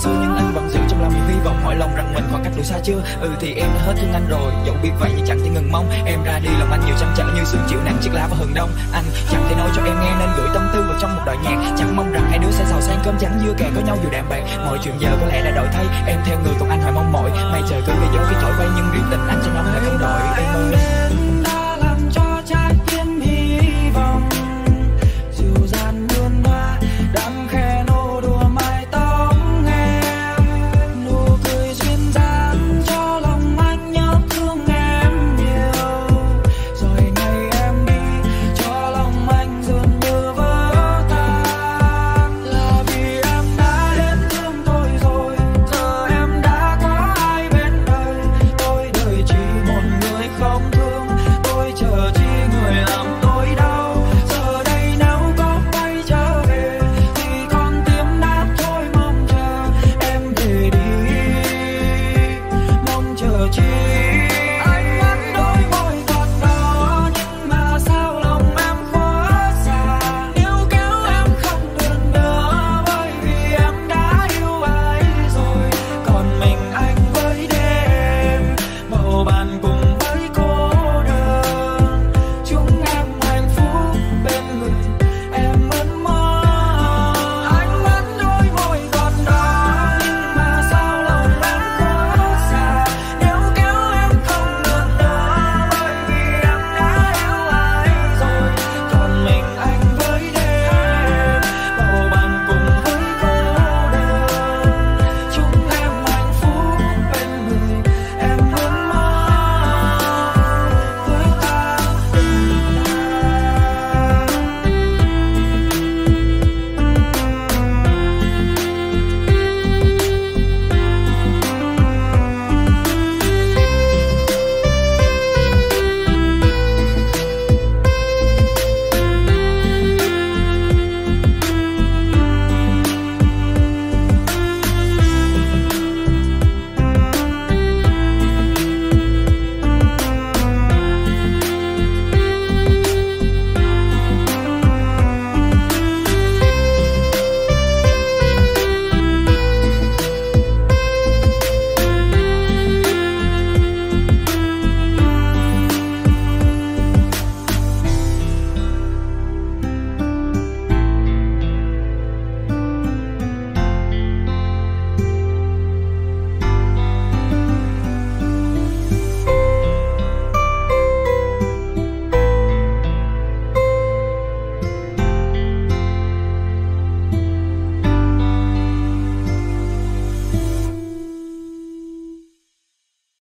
xưa nhưng anh vẫn giữ trong lòng. Hy vọng hỏi lòng rằng mình khoảng cách đủ xa chưa? Ừ thì em đã hết thương anh rồi. Dẫu biết vậy nhưng chẳng thể ngừng mong. Em ra đi lòng anh nhiều trăn trở như sự chịu nặng chiếc lá và hừng đông. Anh chẳng thể nói cho em nghe nên gửi tâm tư vào trong một đoạn nhạc. Chẳng mong rằng hai đứa sẽ giàu sang cơm trắng dưa kè có nhau dù đạm bạc. Mọi chuyện giờ có lẽ đã đổi thay. Em theo người còn anh hoài mong mỏi. May trời cứ về gió khi thổi bay nhưng riêng tình anh cho lòng lại không đổi. Em ơi.